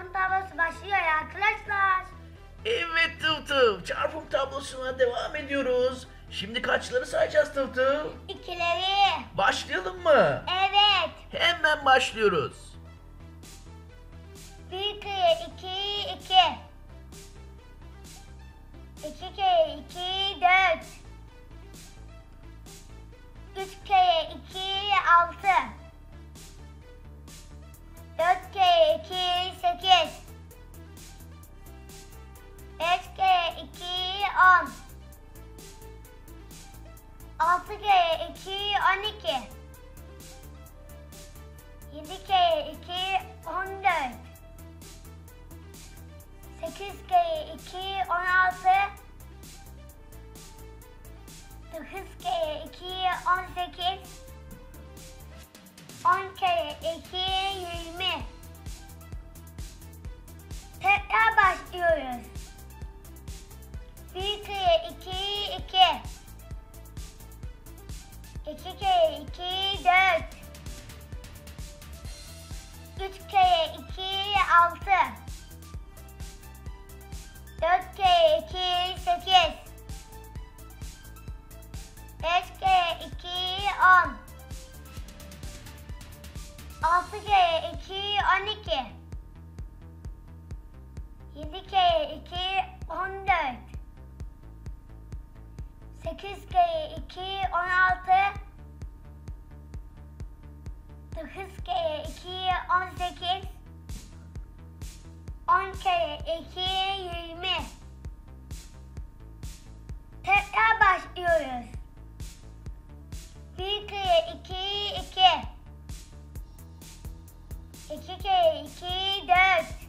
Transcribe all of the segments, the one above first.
çarpım tablosu başlıyor ya arkadaşlar. Evet Tıltıl. Çarpım tablosuna devam ediyoruz. Şimdi kaçları sayacağız Tıltıl? İkileri. Başlayalım mı? Evet. Hemen başlıyoruz. 1 kıyı, 2 2 kere 2 4 3 kere 2 6 4 kere 2 8 5 kere 2 10 6 kere 2 12 7 kere 2 14 dört. Sekiz kere iki, on altı. Dokuz kere iki, on sekiz. On kere iki, yirmi. Tekrar başlıyoruz. Bir kere iki, iki. İki kere iki, dört.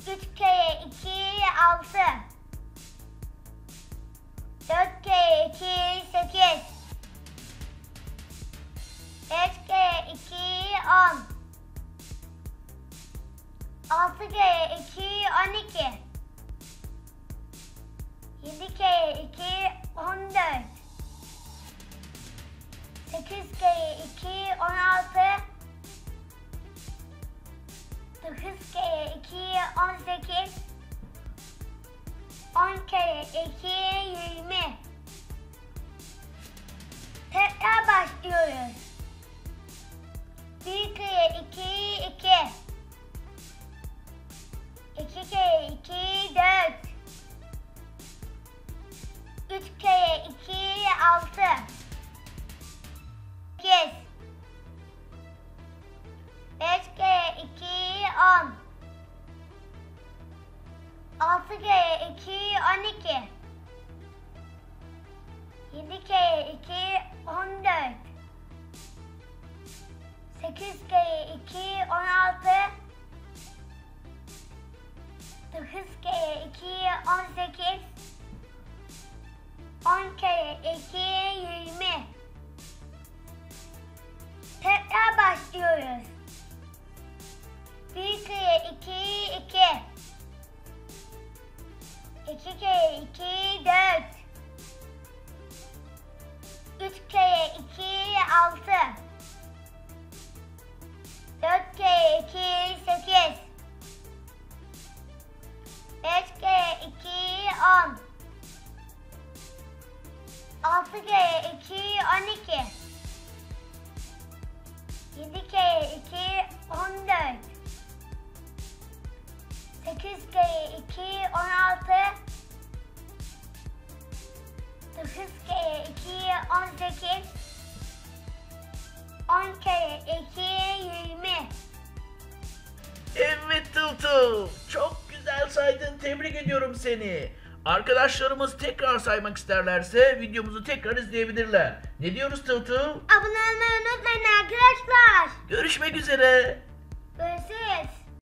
Üç kere iki, altı. 4 kere 2 8 5 kere 2 10 6 kere 2 12 7 kere 2 14 8 kere 2 16 9 kere 2 18 10 kere 2 7 kere 2 14. 8 kere 2 16. 9 kere 2 18. 10 kere 2 20. Tekrar başlıyoruz. 1 kere 2 5 kere 2 10. 6 kere 2 12. 7 kere 2 14. 8 kere 2 16. 9 kere 2 18. 10 kere 2 20. Evet Tutu. Çok saydın. Tebrik ediyorum seni. Arkadaşlarımız tekrar saymak isterlerse videomuzu tekrar izleyebilirler. Ne diyoruz Tıv? Abone olmayı unutmayın arkadaşlar. Görüşmek üzere. Görüşürüz.